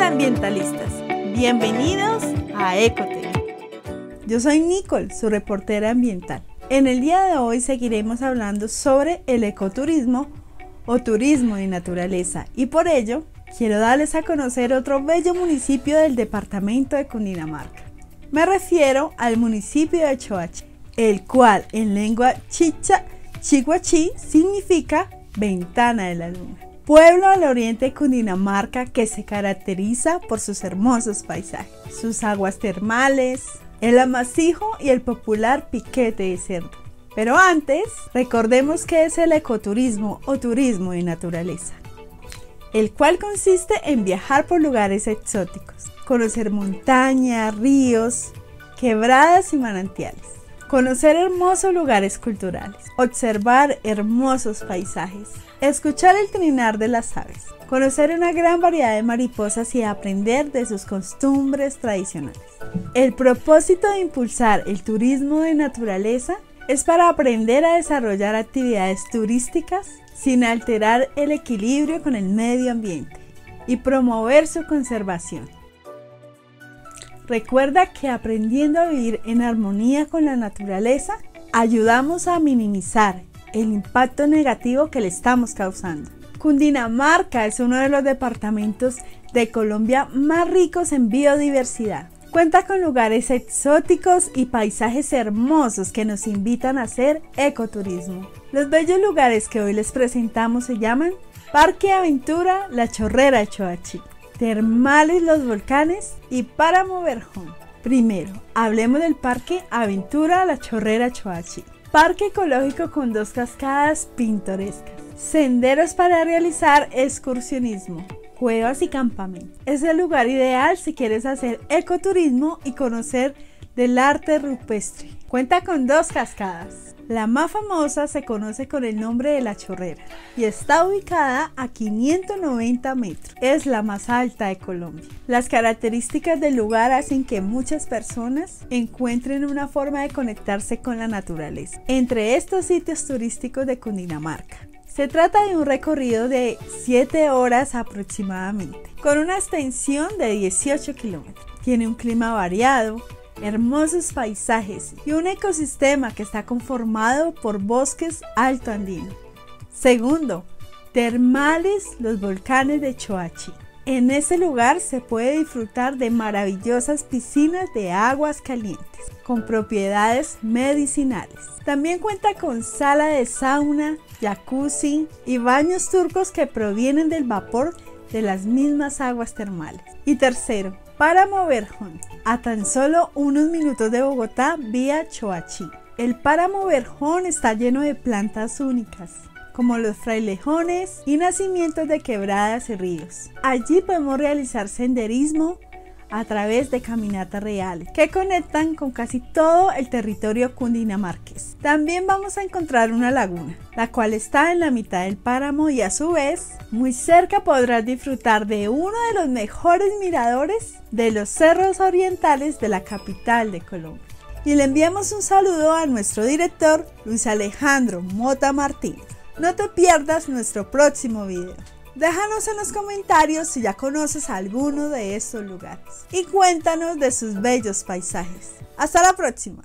Ambientalistas, bienvenidos a Ecotec. Yo soy Nicole, su reportera ambiental. En el día de hoy seguiremos hablando sobre el ecoturismo o turismo de naturaleza y por ello quiero darles a conocer otro bello municipio del departamento de Cundinamarca. Me refiero al municipio de Choachi, el cual en lengua chicha chihuachí significa ventana de la luna pueblo al oriente de Cundinamarca que se caracteriza por sus hermosos paisajes, sus aguas termales, el amasijo y el popular piquete de cerdo. Pero antes, recordemos que es el ecoturismo o turismo de naturaleza, el cual consiste en viajar por lugares exóticos, conocer montañas, ríos, quebradas y manantiales, conocer hermosos lugares culturales, observar hermosos paisajes, Escuchar el trinar de las aves, conocer una gran variedad de mariposas y aprender de sus costumbres tradicionales. El propósito de impulsar el turismo de naturaleza es para aprender a desarrollar actividades turísticas sin alterar el equilibrio con el medio ambiente y promover su conservación. Recuerda que aprendiendo a vivir en armonía con la naturaleza, ayudamos a minimizar el impacto negativo que le estamos causando. Cundinamarca es uno de los departamentos de Colombia más ricos en biodiversidad. Cuenta con lugares exóticos y paisajes hermosos que nos invitan a hacer ecoturismo. Los bellos lugares que hoy les presentamos se llaman Parque Aventura La Chorrera de Termales Los Volcanes y Páramo Verjón. Primero, hablemos del Parque Aventura La Chorrera Choachi. Parque ecológico con dos cascadas pintorescas. Senderos para realizar excursionismo. Cuevas y campamentos. Es el lugar ideal si quieres hacer ecoturismo y conocer del arte rupestre. Cuenta con dos cascadas. La más famosa se conoce con el nombre de La Chorrera y está ubicada a 590 metros. Es la más alta de Colombia. Las características del lugar hacen que muchas personas encuentren una forma de conectarse con la naturaleza. Entre estos sitios turísticos de Cundinamarca, se trata de un recorrido de 7 horas aproximadamente, con una extensión de 18 kilómetros. Tiene un clima variado, hermosos paisajes y un ecosistema que está conformado por bosques alto andino. Segundo, termales los volcanes de Choachi. En ese lugar se puede disfrutar de maravillosas piscinas de aguas calientes con propiedades medicinales. También cuenta con sala de sauna, jacuzzi y baños turcos que provienen del vapor de las mismas aguas termales. Y tercero, Páramo Verjón, a tan solo unos minutos de Bogotá vía Choachi. El páramo Verjón está lleno de plantas únicas, como los frailejones y nacimientos de quebradas y ríos. Allí podemos realizar senderismo, a través de caminatas reales que conectan con casi todo el territorio cundinamarques. También vamos a encontrar una laguna, la cual está en la mitad del páramo y a su vez muy cerca podrás disfrutar de uno de los mejores miradores de los cerros orientales de la capital de Colombia. Y le enviamos un saludo a nuestro director Luis Alejandro Mota Martínez. No te pierdas nuestro próximo video. Déjanos en los comentarios si ya conoces alguno de estos lugares y cuéntanos de sus bellos paisajes. Hasta la próxima.